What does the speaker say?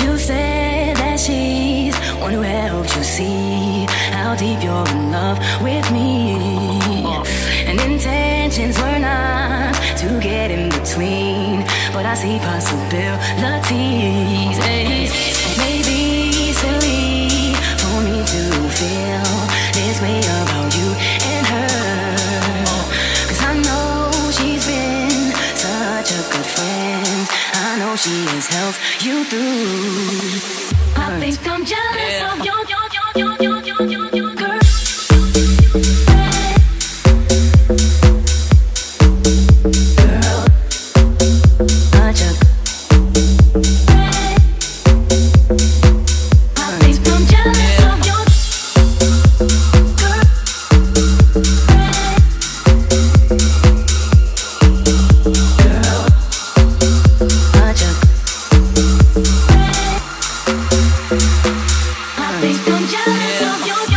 You said that she's one who helped you see how deep you're in love with me. And intentions were not to get in between, but I see possibilities. Maybe she you through. I think I'm jealous Yeah. of your, your, your, your, your, your, your, your girl. Girl, such a yeah.